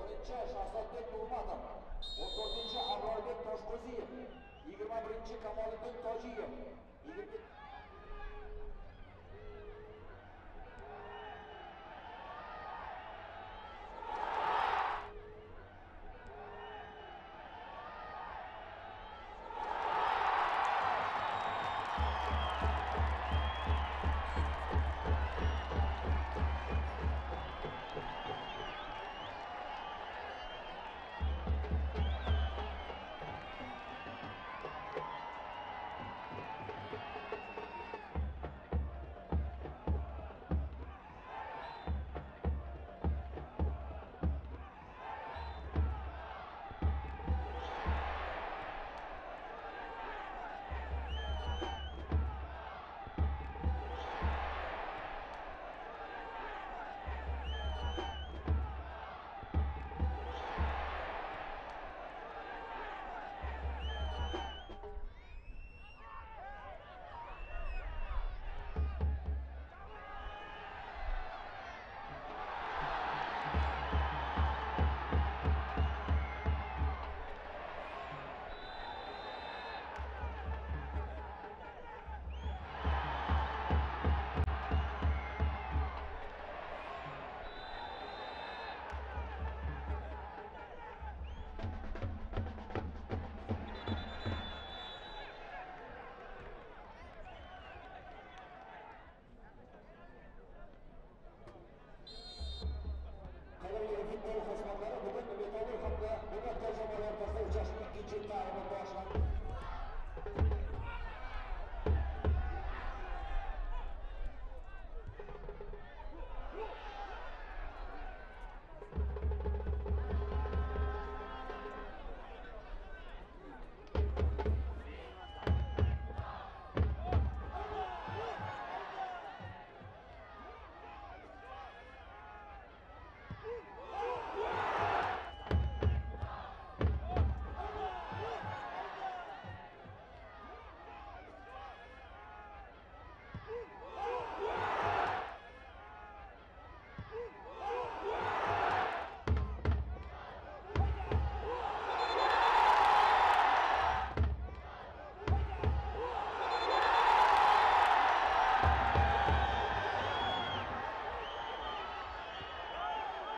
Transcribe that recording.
оныншы Шахсатбек Нұрматов, 14-ші Абралбек Ташқозиев, 21-ші Камалыбек Тажиев, 22